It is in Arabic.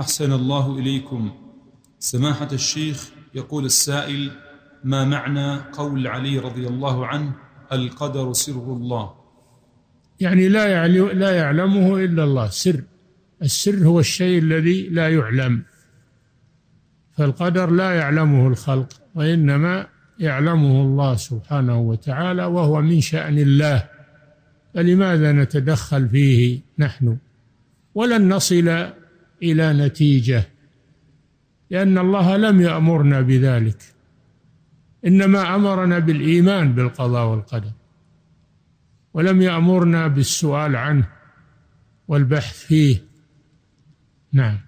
أحسن الله إليكم. سماحة الشيخ يقول السائل ما معنى قول علي رضي الله عنه القدر سر الله يعني لا يعلم لا يعلمه إلا الله. سر السر هو الشيء الذي لا يعلم. فالقدر لا يعلمه الخلق وإنما يعلمه الله سبحانه وتعالى وهو من شأن الله. فلماذا نتدخل فيه نحن؟ ولن نصل إلى نتيجة لأن الله لم يأمرنا بذلك إنما أمرنا بالإيمان بالقضاء والقدر ولم يأمرنا بالسؤال عنه والبحث فيه. نعم.